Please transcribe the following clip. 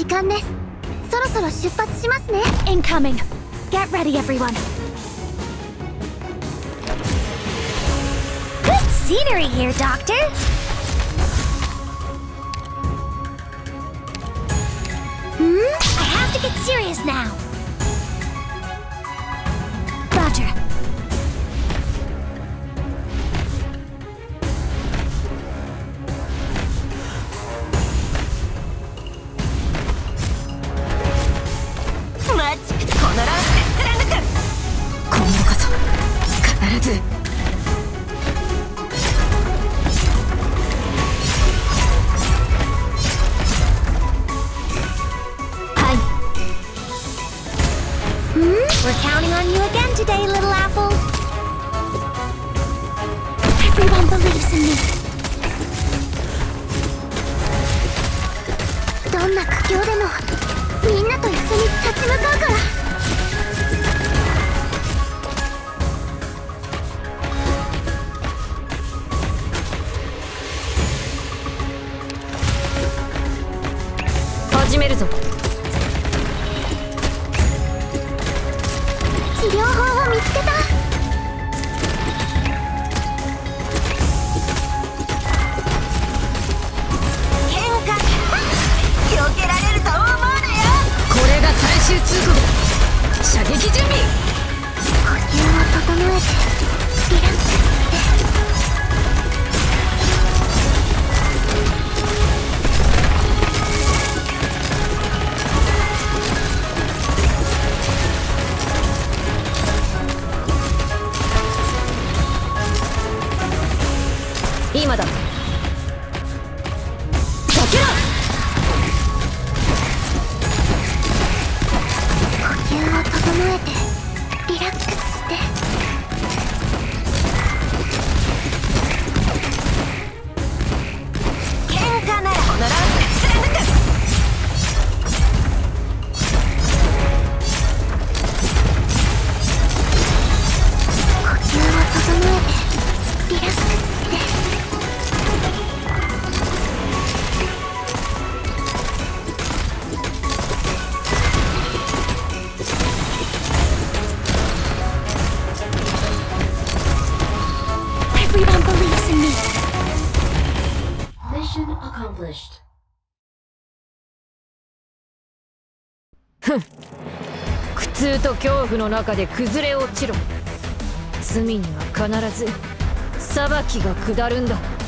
時間ですそろそろ出発しますね Incoming! Get ready, everyone! Good scenery here, Doctor! Hmm? I have to get serious now! We're counting on you again today, little apple. Everyone believes in me. どんな苦境でもめるぞ。治療法を見つけた。喧嘩避けられると思うなよ。これが最終通告だ。射撃準備。呼吸を整えてリラックス今だ。Mission accomplished. 苦痛と恐怖の中で崩れ落ちろ。罪には必ず裁きが下るんだ。